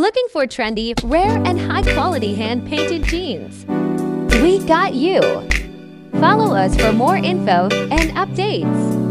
Looking for trendy, rare, and high-quality hand-painted jeans? We got you! Follow us for more info and updates.